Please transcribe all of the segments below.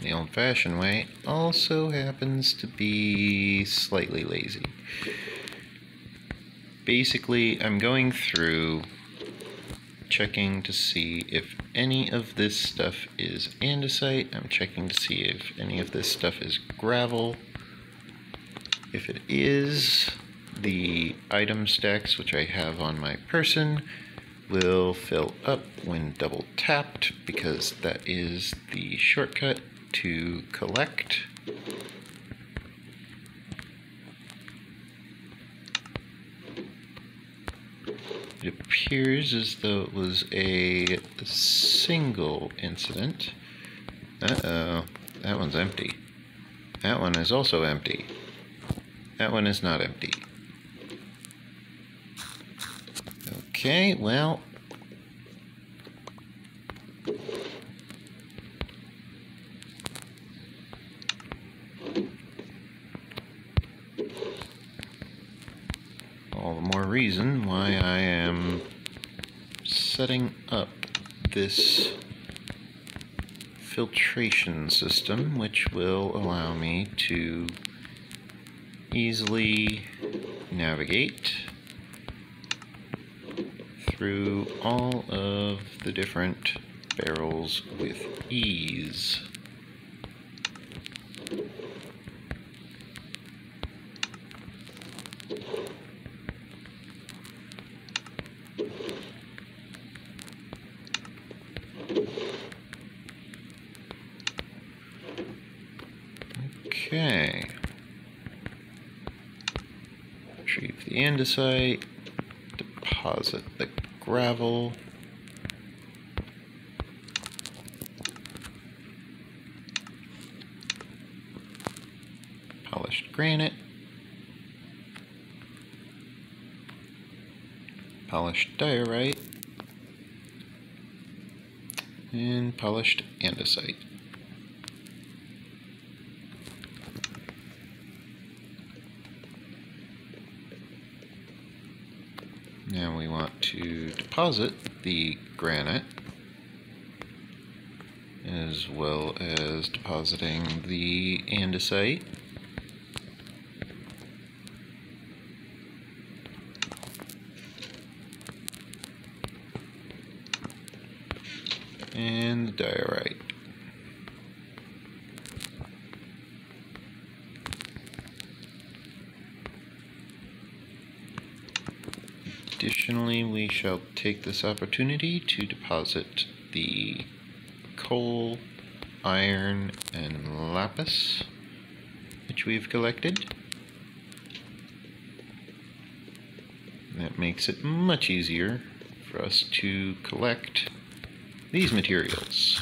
the old fashioned way also happens to be slightly lazy. Basically, I'm going through checking to see if any of this stuff is andesite. I'm checking to see if any of this stuff is gravel. If it is, the item stacks which I have on my person will fill up when double tapped because that is the shortcut to collect. It appears as though it was a single incident. Uh-oh, that one's empty. That one is also empty. That one is not empty. Okay, well. All the more reason why I am setting up this filtration system which will allow me to easily navigate through all of the different barrels with ease. Okay. Retrieve the andesite, deposit the gravel. Polished granite. Polished diorite. And polished andesite. Now we want to deposit the granite as well as depositing the andesite. And the diorite. Additionally, we shall take this opportunity to deposit the coal, iron, and lapis which we've collected. That makes it much easier for us to collect these materials.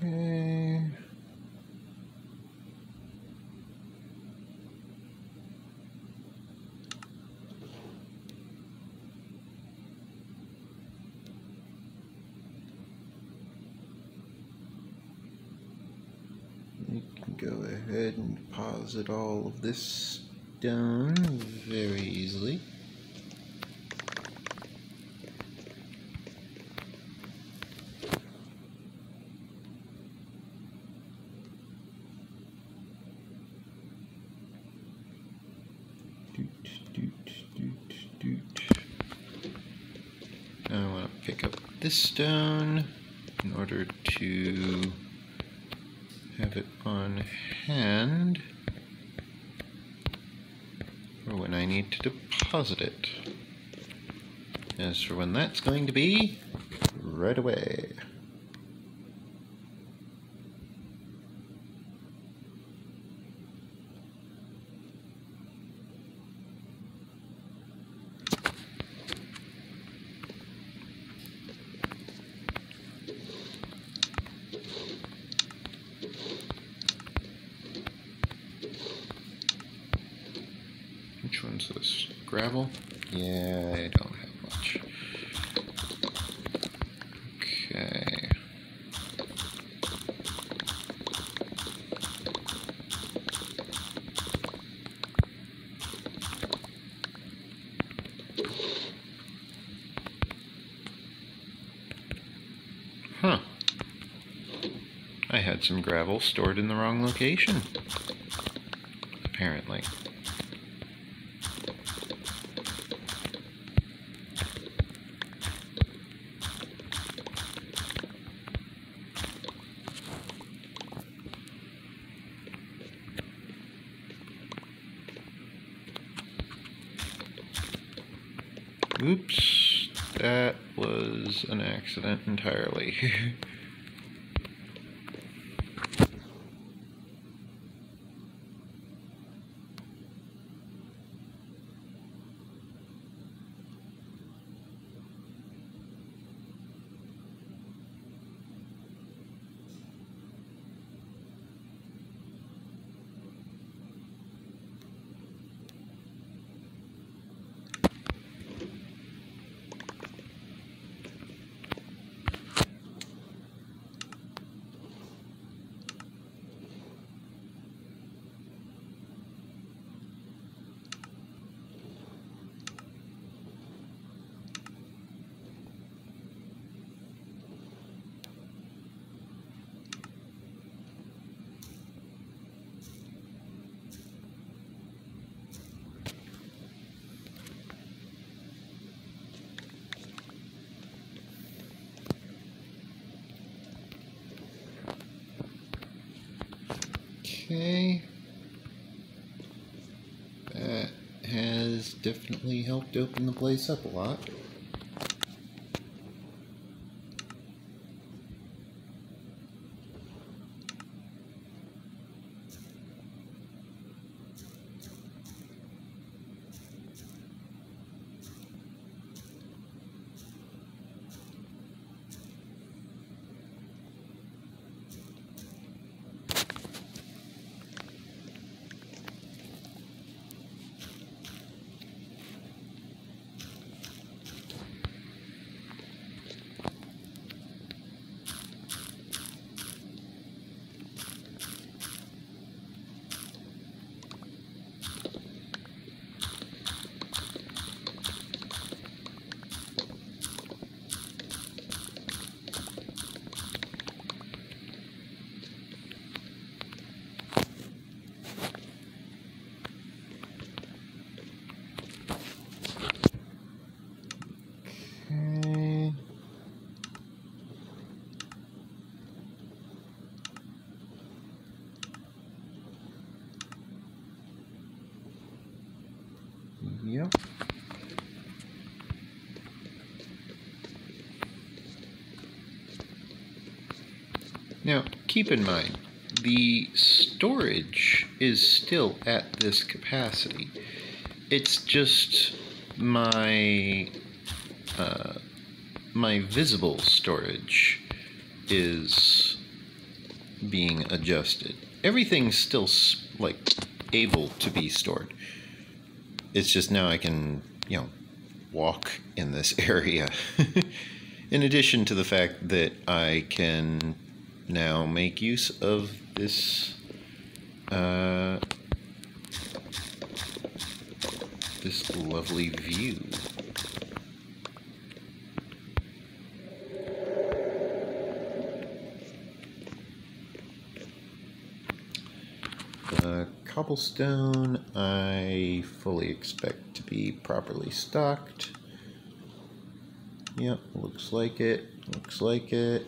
Okay. We can go ahead and deposit all of this down very easily. Now I want to pick up this stone in order to have it on hand oh, for when I need to deposit it. As for when that's going to be, right away. Which one's this? Gravel? Yeah, I don't have much. Okay. Huh. Had some gravel stored in the wrong location. Apparently. Oops, that was an accident entirely. Okay. That has definitely helped open the place up a lot. Okay. Yep. Now, keep in mind, the storage is still at this capacity. It's just my uh, my visible storage is being adjusted. Everything's still like able to be stored. It's just now I can, you know, walk in this area. in addition to the fact that I can now make use of this uh, this lovely view. The cobblestone I fully expect to be properly stocked. Yep, looks like it. Looks like it.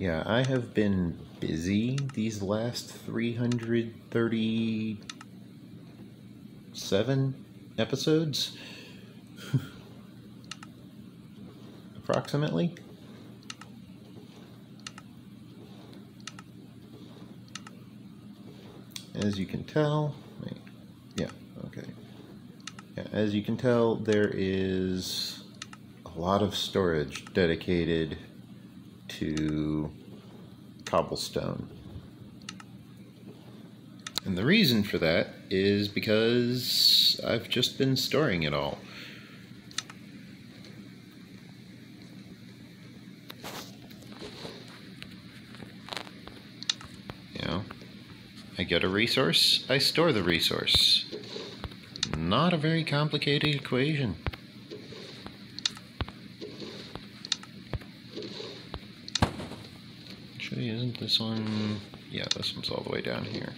Yeah, I have been busy these last 337 episodes. Approximately. As you can tell, yeah, okay. Yeah, as you can tell, there is a lot of storage dedicated to cobblestone. And the reason for that is because I've just been storing it all. You know, I get a resource, I store the resource. Not a very complicated equation. Isn't this one... Yeah, this one's all the way down here.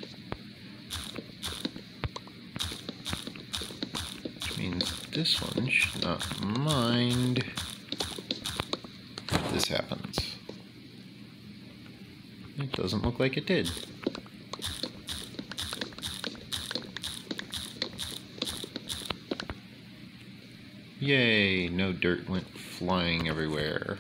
Which means this one should not mind if this happens. It doesn't look like it did. Yay, no dirt went flying everywhere.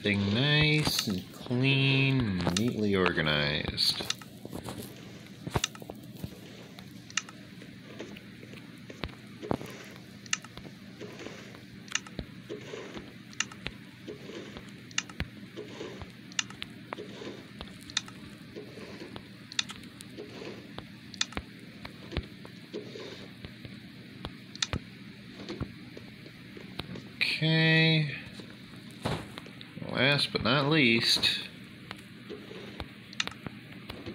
Everything nice and clean and neatly organized. Okay. Last but not least,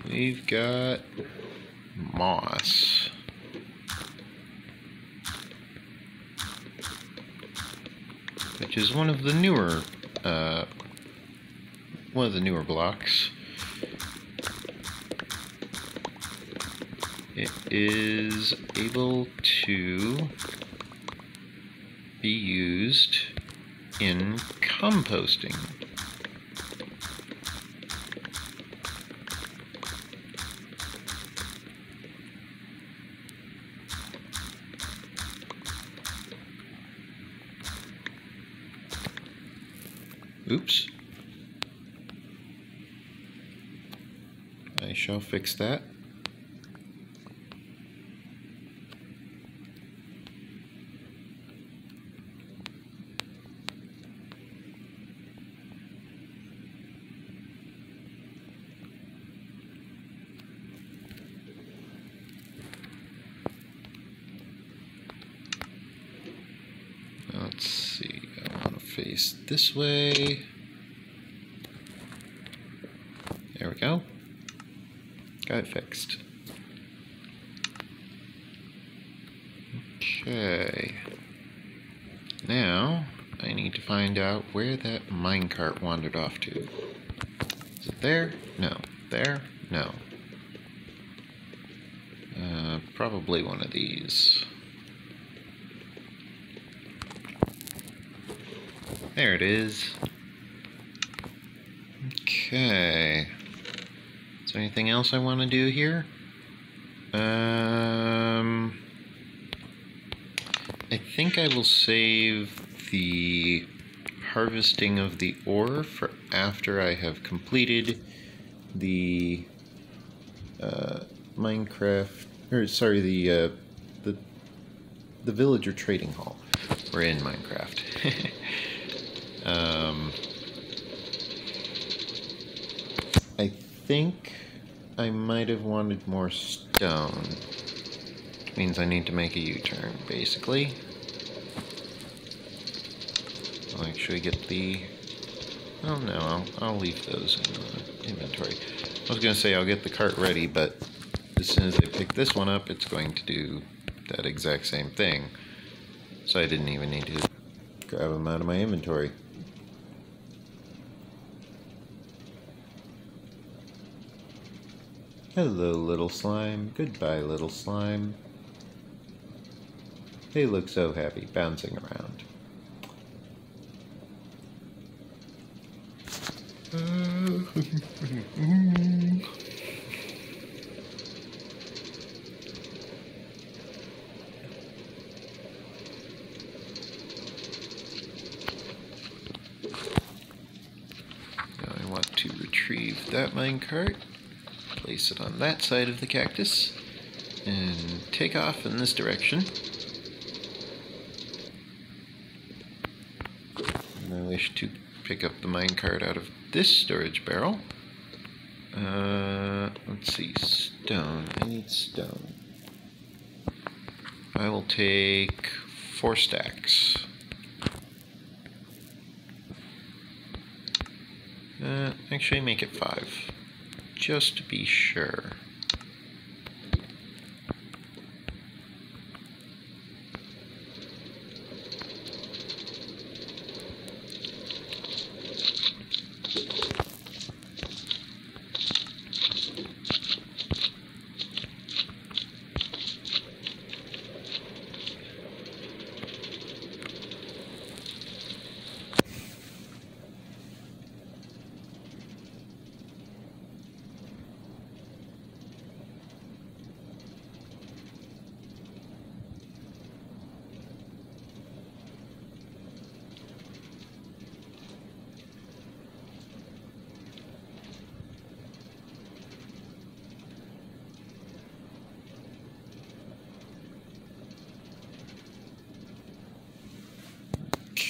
we've got moss. Which is one of the newer, uh, one of the newer blocks. It is able to be used in composting. Oops. I shall fix that. Let's see, I want to face this way. There we go. Got it fixed. Okay. Now, I need to find out where that minecart wandered off to. Is it there? No. There? No. Uh, probably one of these. There it is. Okay. Is there anything else I want to do here? Um, I think I will save the harvesting of the ore for after I have completed the uh, Minecraft, or sorry, the uh, the the villager trading hall. We're in Minecraft. Um, I think I might have wanted more stone. Which means I need to make a U-turn, basically. I'll actually get the... Oh no, I'll, I'll leave those in the inventory. I was going to say I'll get the cart ready, but as soon as I pick this one up, it's going to do that exact same thing. So I didn't even need to grab them out of my inventory. Hello, little slime. Goodbye, little slime. They look so happy bouncing around. Now I want to retrieve that minecart, place it on that side of the cactus, and take off in this direction. And I wish to pick up the minecart out of this storage barrel. Uh, let's see, stone. I need stone. I will take four stacks. Uh, actually, make it five, just to be sure.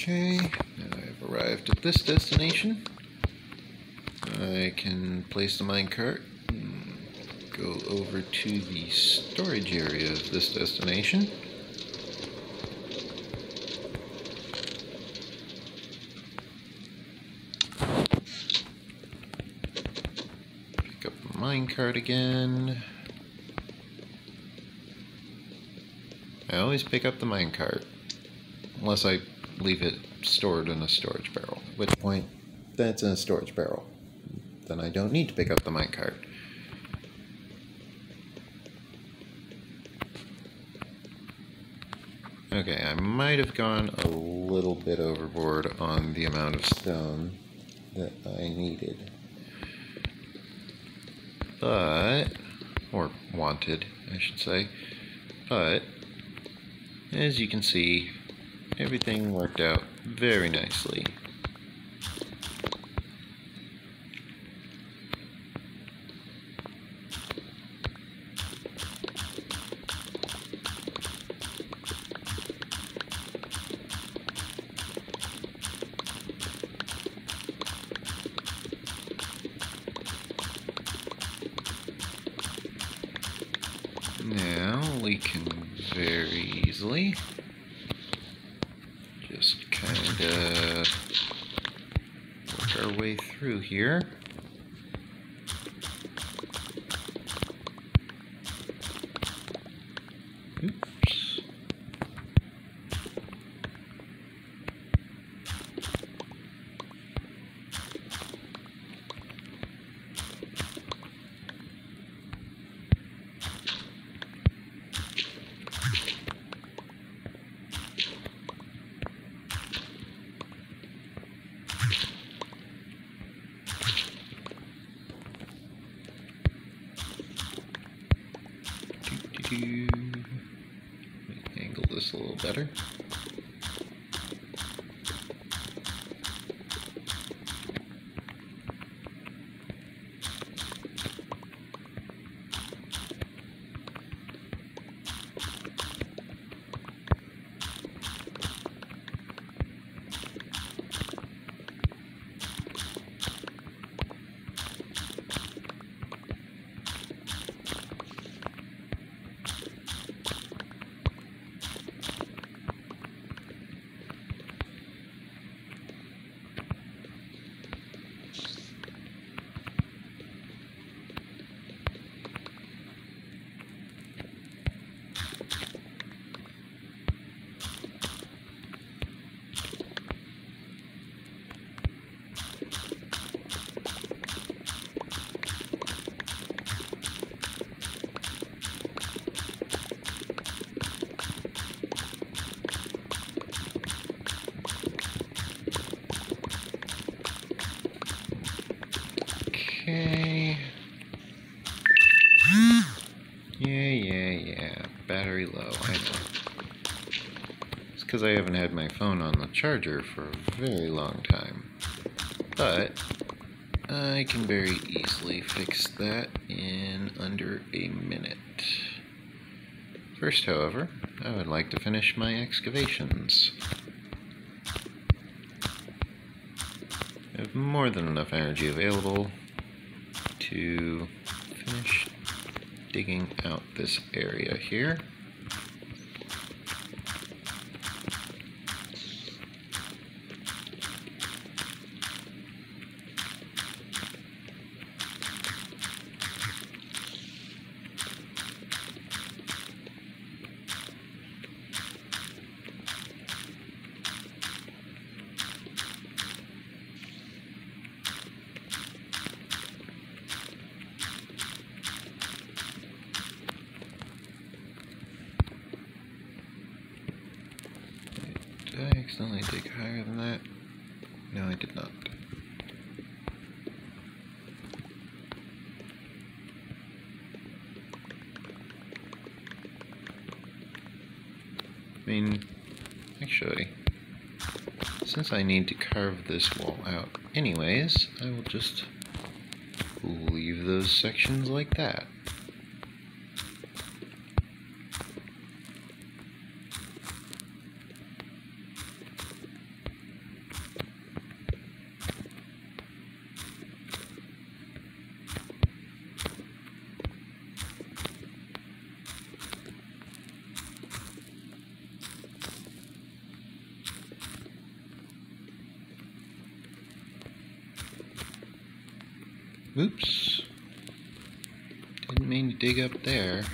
Okay, now I've arrived at this destination. I can place the minecart and go over to the storage area of this destination. Pick up the minecart again. I always pick up the minecart. Unless I leave it stored in a storage barrel. At which point, that's in a storage barrel. Then I don't need to pick up the minecart. Okay, I might have gone a little bit overboard on the amount of stone that I needed. But, or wanted, I should say. But, as you can see, everything worked out very nicely. Now we can very easily just kind of work our way through here. Oops. Doo-doo-doo. Let me Angle this a little better. Know. It's because I haven't had my phone on the charger for a very long time. But, I can very easily fix that in under a minute. First, however, I would like to finish my excavations. I have more than enough energy available to finish digging out this area here. Did I accidentally dig higher than that? No, I did not. I mean, actually, I need to carve this wall out anyways, I will just leave those sections like that. Oops. Didn't mean to dig up there.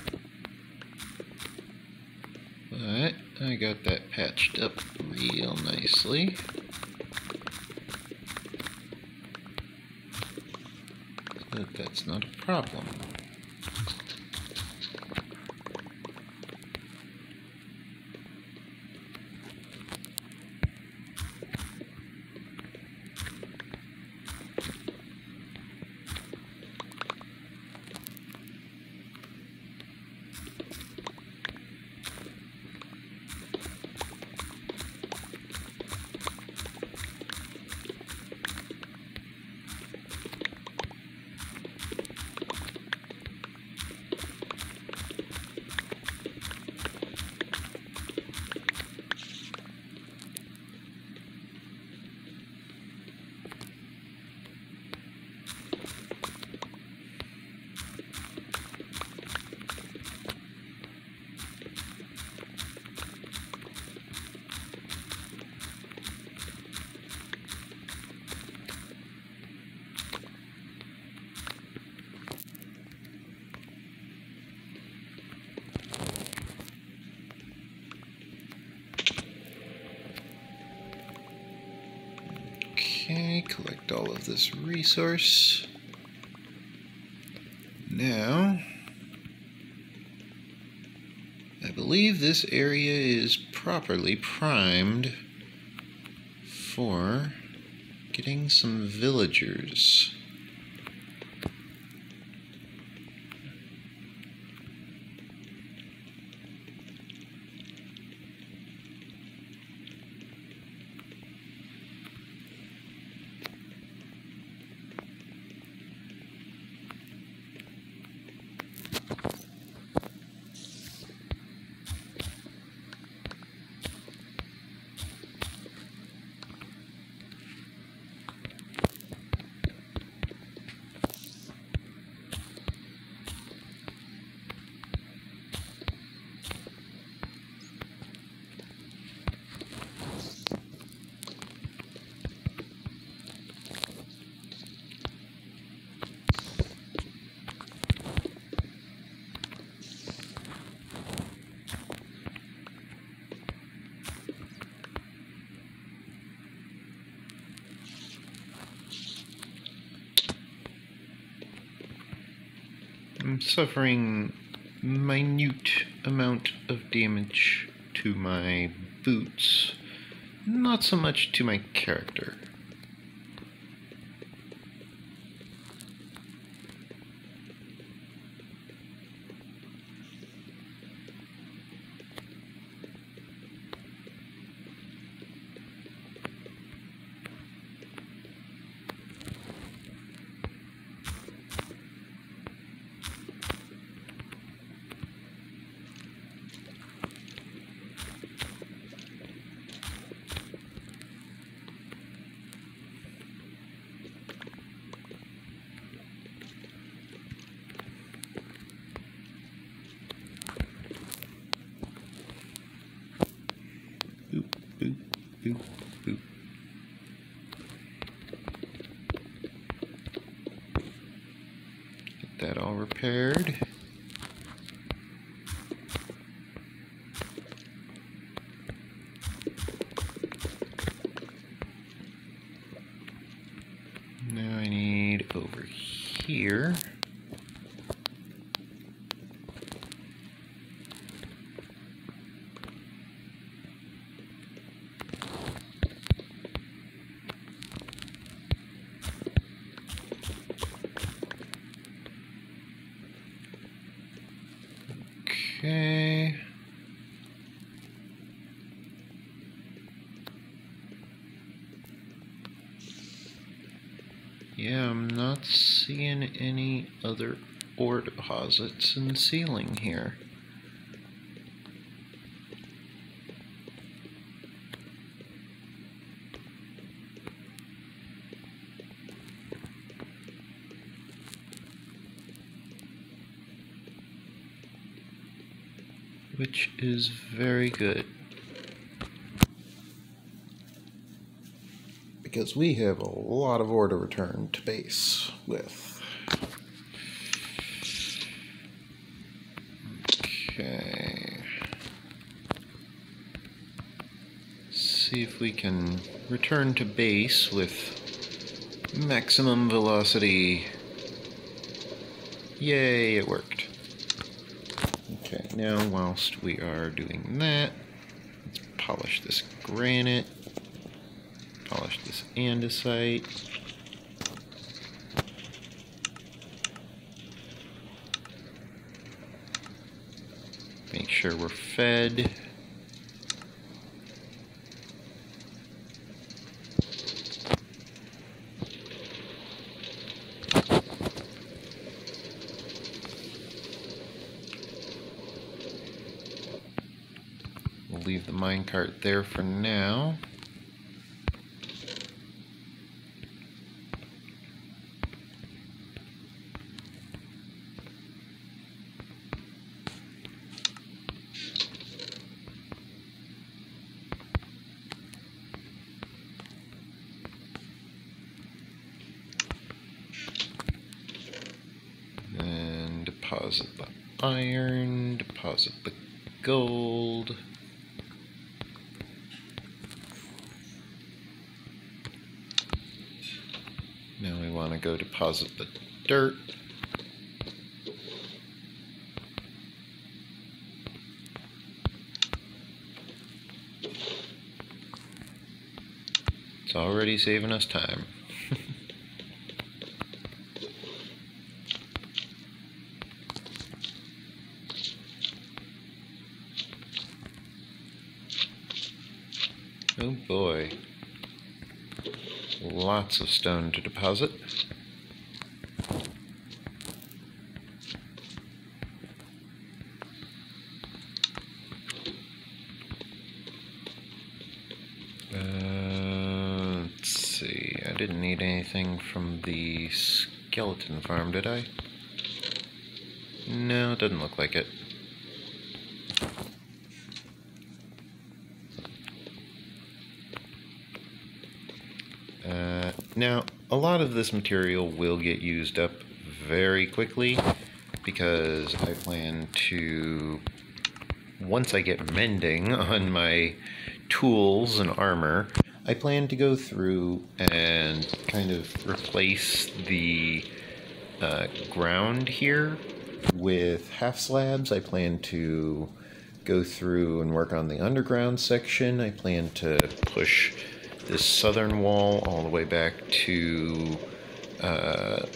But I got up real nicely. That that's not a problem. All of this resource. Now, I believe this area is properly primed for getting some villagers. I'm suffering minute amount of damage to my boots, not so much to my character. boop, boop. Get that all repaired. Now I need over here. Okay. Yeah, I'm not seeing any other ore deposits in the ceiling here. Which is very good. because we have a lot of ore to return to base with. Okay. See if we can return to base with maximum velocity. Yay, it worked. Okay, now whilst we are doing that, let's polish this granite polish this andesite. Make sure we're fed. We'll leave the minecart there for now. Then deposit the iron, deposit the gold. Now we want to go deposit the dirt. It's already saving us time. Oh boy. Lots of stone to deposit. Uh, let's see. I didn't need anything from the skeleton farm, did I? No, it doesn't look like it. Uh, now, a lot of this material will get used up very quickly because I plan to, once I get mending on my tools and armor, I plan to go through and kind of replace the uh, ground here with half slabs. I plan to go through and work on the underground section. I plan to push this southern wall all the way back to uh,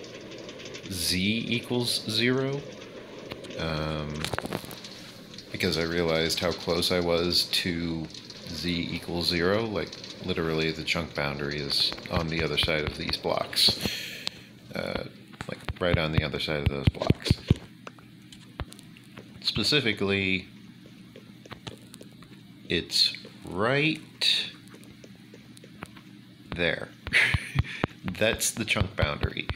z equals zero. Um, because I realized how close I was to z equals zero. Like, literally, the chunk boundary is on the other side of these blocks. Uh, like, right on the other side of those blocks. Specifically, it's right there. That's the chunk boundary.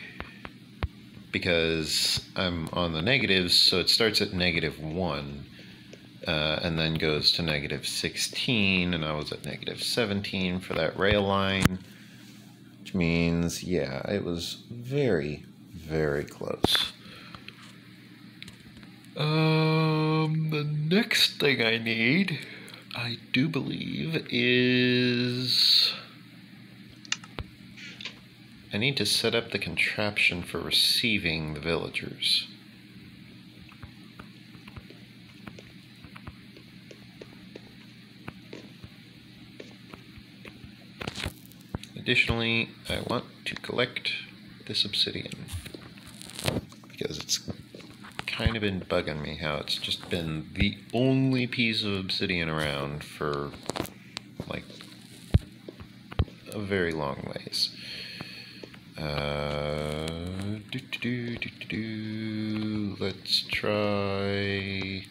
Because I'm on the negatives, so it starts at negative 1. Uh, and then goes to negative 16, and I was at negative 17 for that rail line, which means, yeah, it was very, very close. Um, the next thing I need, I do believe, is. I need to set up the contraption for receiving the villagers. Additionally, I want to collect this obsidian because it's kind of been bugging me how it's just been the only piece of obsidian around for like a very long ways. Uh, do, do, do, let's try.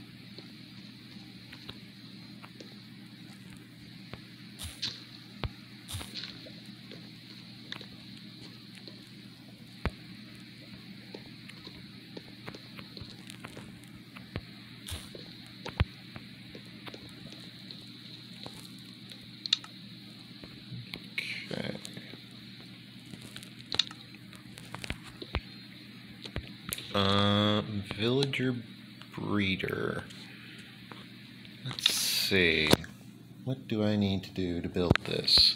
Okay. Uh, villager breeder. Let's see. What do I need to do to build this?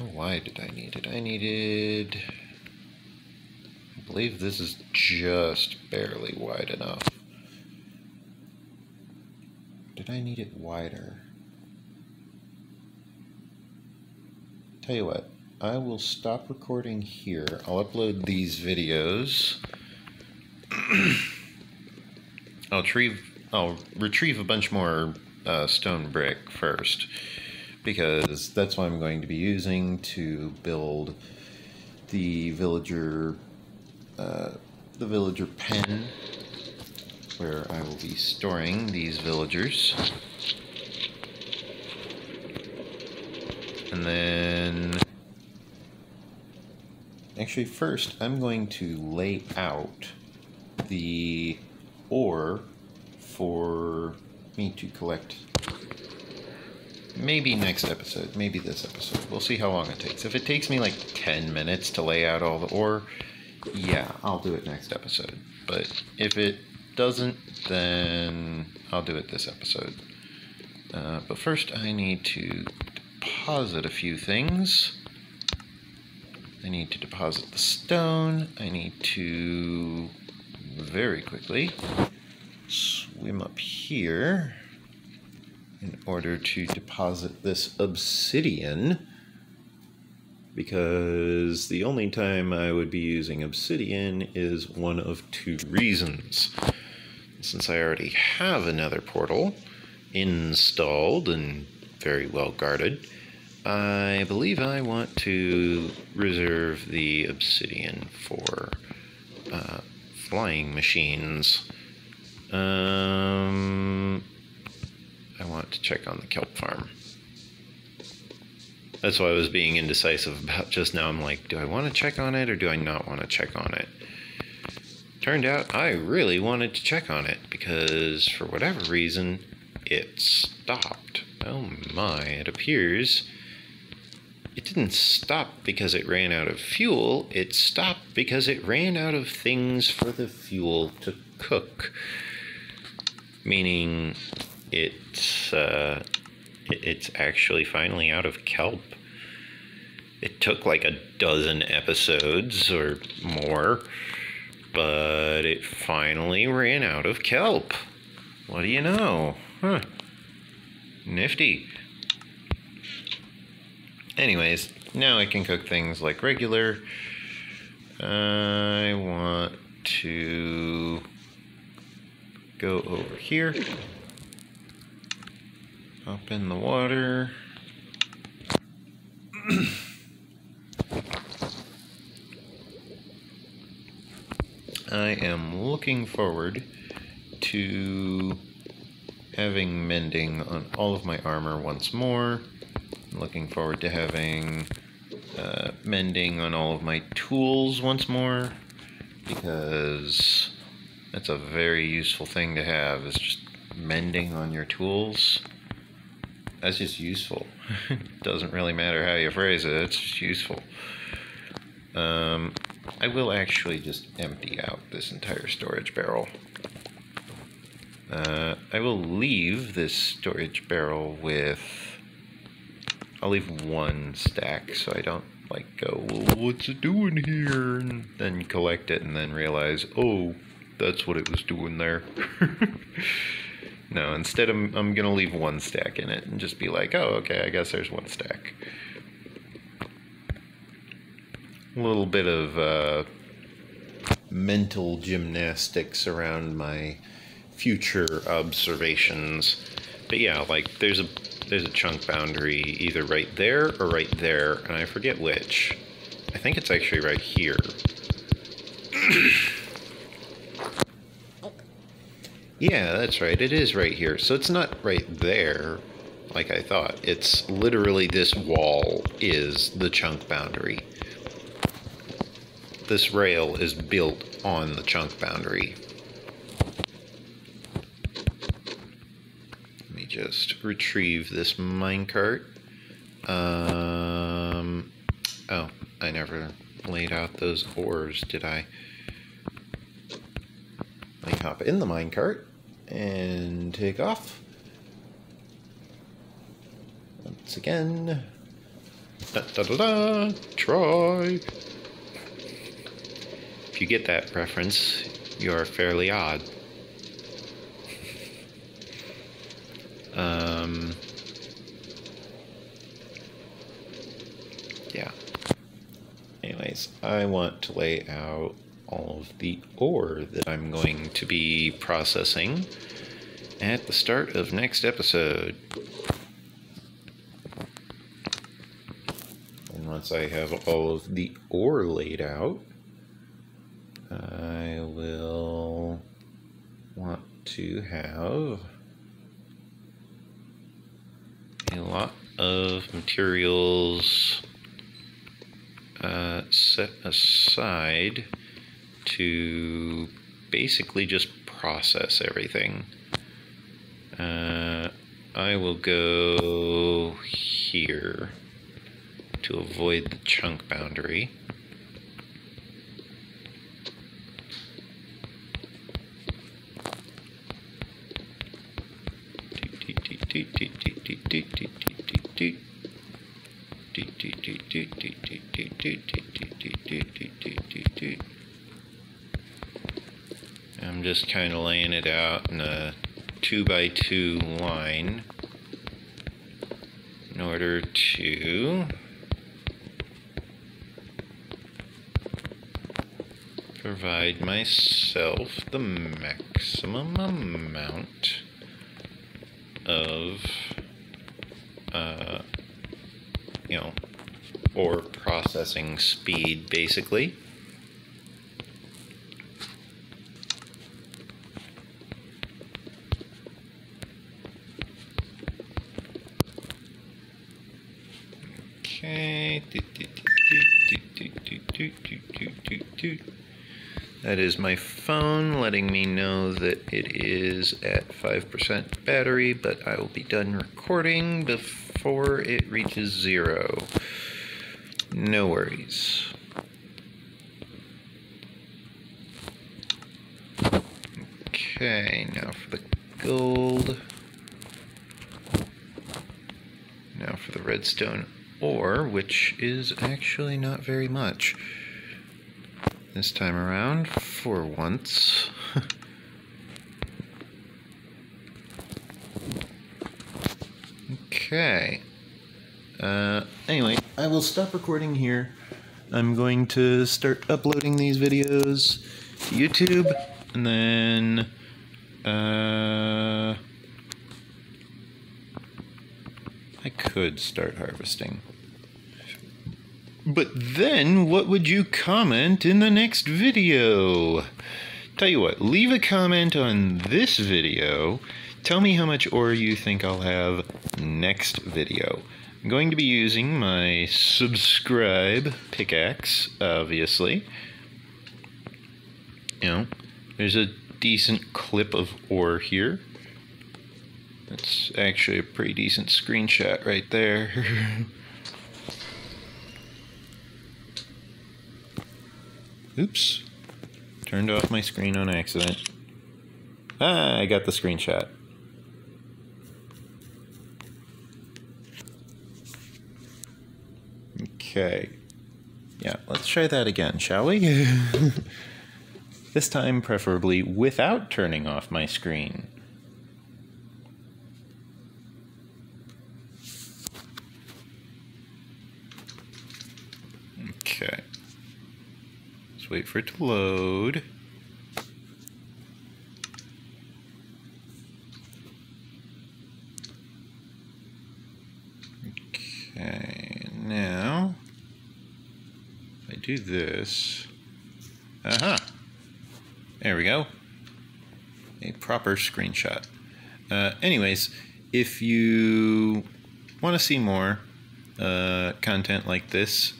Oh, How wide did I need it? I needed. I believe this is just barely wide enough. Did I need it wider? Tell you what, I will stop recording here. I'll upload these videos. I'll retrieve, I'll retrieve a bunch more uh, stone brick first because that's what I'm going to be using to build the villager, uh, the villager pen, where I will be storing these villagers. And then, actually, first I'm going to lay out the ore for me to collect. Maybe next episode, maybe this episode. We'll see how long it takes. If it takes me like 10 minutes to lay out all the ore, yeah, I'll do it next episode. But if it doesn't, then I'll do it this episode. Uh, but first, I need to deposit a few things. I need to deposit the stone. I need to very quickly swim up here in order to deposit this obsidian because the only time I would be using obsidian is one of two reasons. Since I already have another portal installed and very well guarded, I believe I want to reserve the obsidian for uh, flying machines. Um, I want to check on the kelp farm. That's why I was being indecisive about just now. I'm like, do I want to check on it or do I not want to check on it? Turned out I really wanted to check on it because for whatever reason it stopped. Oh my, it appears it didn't stop because it ran out of fuel, it stopped because it ran out of things for the fuel to cook. Meaning it's uh, it's actually finally out of kelp. It took like a dozen episodes or more, but it finally ran out of kelp. What do you know? Huh. Nifty. Anyways, now I can cook things like regular. I want to go over here. up in the water. I am looking forward to having mending on all of my armor once more. I'm looking forward to having uh, mending on all of my tools once more because that's a very useful thing to have is just mending on your tools. That's just useful. Doesn't really matter how you phrase it, it's just useful. Um, I will actually just empty out this entire storage barrel. Uh, I will leave this storage barrel with... I'll leave one stack so I don't like go, well, what's it doing here? And then collect it and then realize, oh, that's what it was doing there. no, instead I'm, I'm gonna leave one stack in it and just be like, oh, okay, I guess there's one stack. A little bit of uh, mental gymnastics around my future observations. But yeah, like there's a there's a chunk boundary either right there or right there, and I forget which. I think it's actually right here. yeah, that's right. It is right here. So it's not right there like I thought. It's literally this wall is the chunk boundary. This rail is built on the chunk boundary. Let me just retrieve this minecart. Um, oh, I never laid out those ores, did I? Hop in the minecart and take off. Once again. Da da da da! Try! If you get that reference, you're fairly odd. Um, yeah. Anyways, I want to lay out all of the ore that I'm going to be processing at the start of next episode. And once I have all of the ore laid out, I will want to have a lot of materials uh, set aside to basically just process everything. Uh, I will go here to avoid the chunk boundary. I'm just kind of laying in a two by two line in order to provide myself the maximum amount of uh, you know or processing speed basically that is my phone letting me know that it is at 5% battery, but I will be done recording before it reaches zero. No worries. Okay, now for the gold. Now for the redstone ore, which is actually not very much this time around for once. okay. Uh, anyway, I will stop recording here. I'm going to start uploading these videos to YouTube, and then, uh, I could start harvesting. But then, what would you comment in the next video? Tell you what, leave a comment on this video. Tell me how much ore you think I'll have next video. I'm going to be using my subscribe pickaxe, obviously. You know, there's a decent clip of ore here. That's actually a pretty decent screenshot right there. Oops. Turned off my screen on accident. Ah, I got the screenshot. Okay. Yeah, let's try that again, shall we? this time, preferably without turning off my screen. Okay. Wait for it to load. Okay, now if I do this. uh-huh, There we go. A proper screenshot. Uh, anyways, if you want to see more uh, content like this,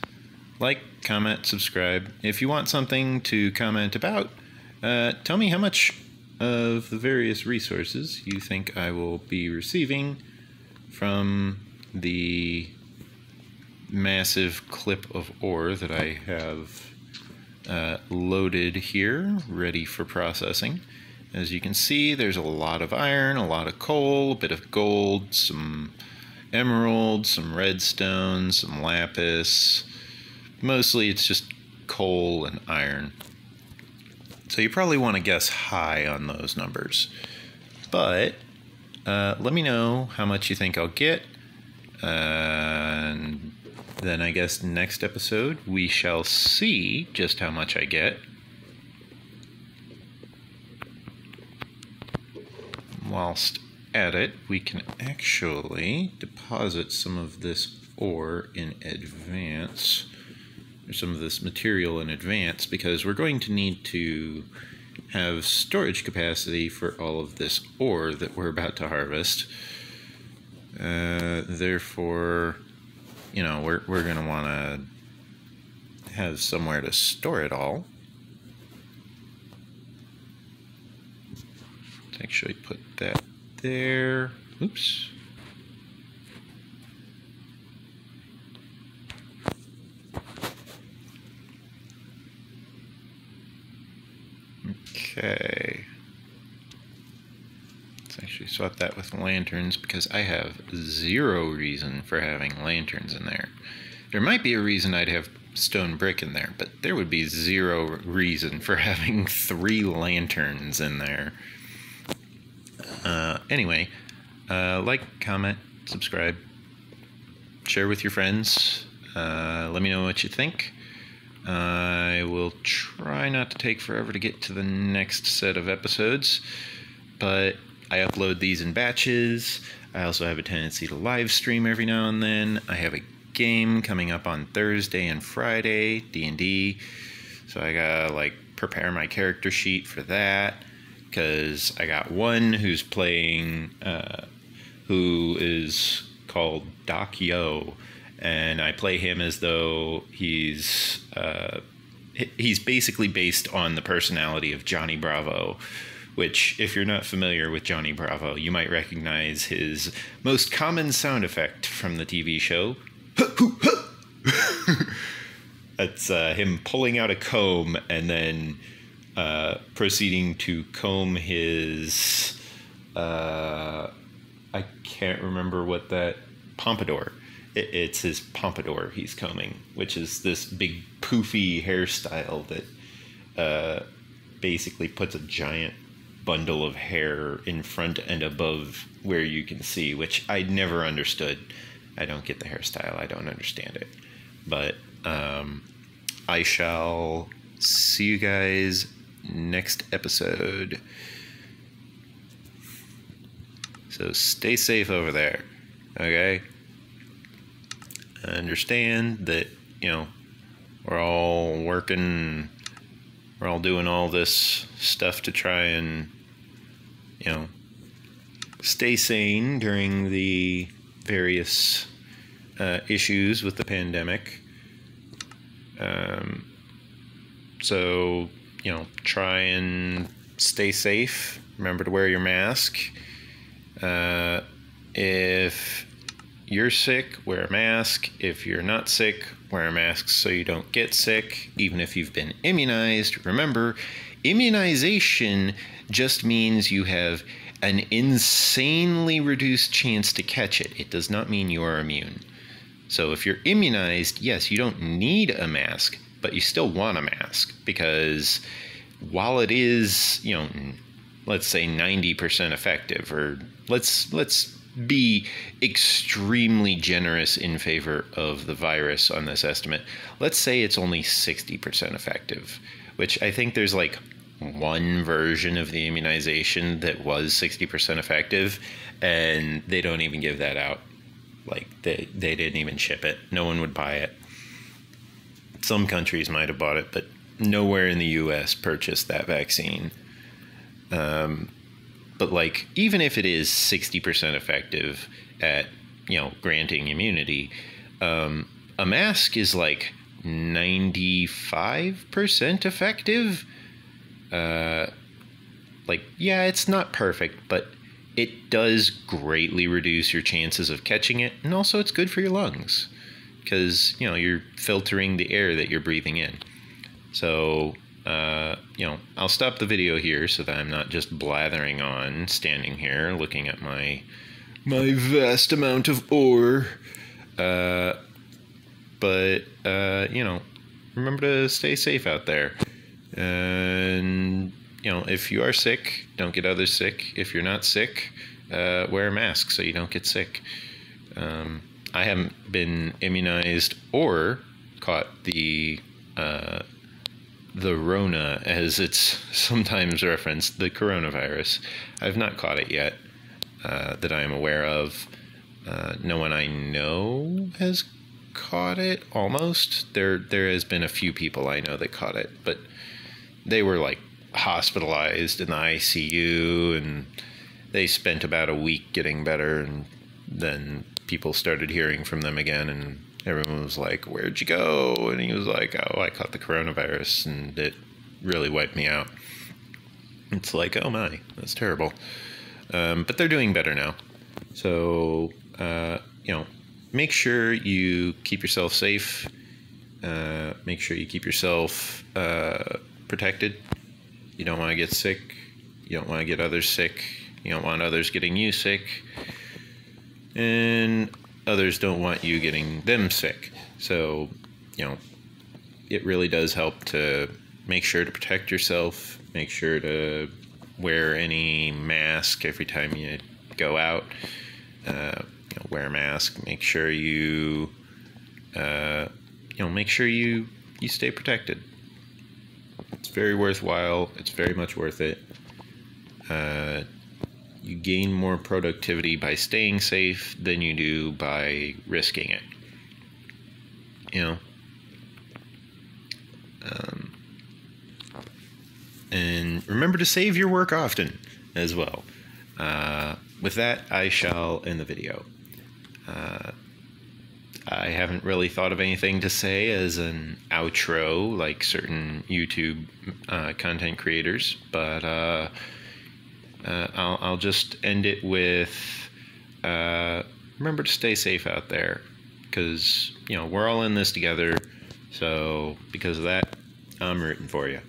like, comment, subscribe. If you want something to comment about, uh, tell me how much of the various resources you think I will be receiving from the massive clip of ore that I have uh, loaded here, ready for processing. As you can see, there's a lot of iron, a lot of coal, a bit of gold, some emerald, some redstone, some lapis. Mostly it's just coal and iron. So you probably want to guess high on those numbers. But uh, let me know how much you think I'll get. and then I guess next episode we shall see just how much I get. Whilst at it, we can actually deposit some of this ore in advance, some of this material in advance, because we're going to need to have storage capacity for all of this ore that we're about to harvest. Uh, therefore, you know, we're, we're going to want to have somewhere to store it all. Let's actually put that there. Oops. Okay. Let's actually swap that with lanterns because I have zero reason for having lanterns in there. There might be a reason I'd have stone brick in there, but there would be zero reason for having three lanterns in there. Uh, anyway, uh, like, comment, subscribe, share with your friends. Uh, let me know what you think. I will try not to take forever to get to the next set of episodes, but I upload these in batches. I also have a tendency to live stream every now and then. I have a game coming up on Thursday and Friday, D&D. So I got to like prepare my character sheet for that because I got one who's playing, uh, who is called Doc Yo, and I play him as though he's uh, he's basically based on the personality of Johnny Bravo. Which, if you're not familiar with Johnny Bravo, you might recognize his most common sound effect from the TV show. That's uh, him pulling out a comb and then uh, proceeding to comb his. Uh, I can't remember what that pompadour. It, it's his pompadour he's combing, which is this big poofy hairstyle that uh, basically puts a giant bundle of hair in front and above where you can see, which I never understood. I don't get the hairstyle. I don't understand it. But um, I shall see you guys next episode. So stay safe over there, okay? I understand that, you know, we're all working, we're all doing all this stuff to try and, you know, stay sane during the various uh, issues with the pandemic. Um, so you know, try and stay safe. Remember to wear your mask. Uh, if you're sick, wear a mask. If you're not sick, wear a mask so you don't get sick, even if you've been immunized. Remember, immunization just means you have an insanely reduced chance to catch it. It does not mean you are immune. So if you're immunized, yes, you don't need a mask, but you still want a mask because while it is, you know, let's say 90% effective or let's let's be extremely generous in favor of the virus on this estimate. Let's say it's only 60% effective, which I think there's like one version of the immunization that was 60% effective, and they don't even give that out. Like, they, they didn't even ship it. No one would buy it. Some countries might have bought it, but nowhere in the US purchased that vaccine. Um, but like, even if it is 60% effective at, you know, granting immunity, um, a mask is like 95% effective. Uh, like, yeah, it's not perfect, but it does greatly reduce your chances of catching it, and also it's good for your lungs because you know you're filtering the air that you're breathing in. So uh, you know, I'll stop the video here so that I'm not just blathering on, standing here looking at my my vast amount of ore. Uh, but uh, you know, remember to stay safe out there. And you know, if you are sick, don't get others sick. If you're not sick, uh, wear a mask so you don't get sick. Um, I haven't been immunized or caught the uh, the Rona, as it's sometimes referenced, the coronavirus. I've not caught it yet uh, that I am aware of. Uh, no one I know has caught it. Almost there, there has been a few people I know that caught it, but they were like hospitalized in the ICU, and they spent about a week getting better, and then people started hearing from them again, and everyone was like, Where'd you go? And he was like, Oh, I caught the coronavirus and it really wiped me out. It's like, Oh my, that's terrible. Um, but they're doing better now. So, uh, you know, make sure you keep yourself safe. Uh, make sure you keep yourself uh, protected. You don't want to get sick. You don't want to get others sick. You don't want others getting you sick. And others don't want you getting them sick. So, you know, it really does help to make sure to protect yourself, make sure to wear any mask every time you go out. Uh, you know, wear a mask. Make sure you, uh, you know, make sure you you stay protected. It's very worthwhile. It's very much worth it. Uh, you gain more productivity by staying safe than you do by risking it. You know? Um, and remember to save your work often as well. Uh, with that, I shall end the video. Uh, I haven't really thought of anything to say as an outro like certain YouTube uh, content creators, but uh, uh, I'll, I'll just end it with uh, remember to stay safe out there because, you know, we're all in this together. So, because of that, I'm rooting for you.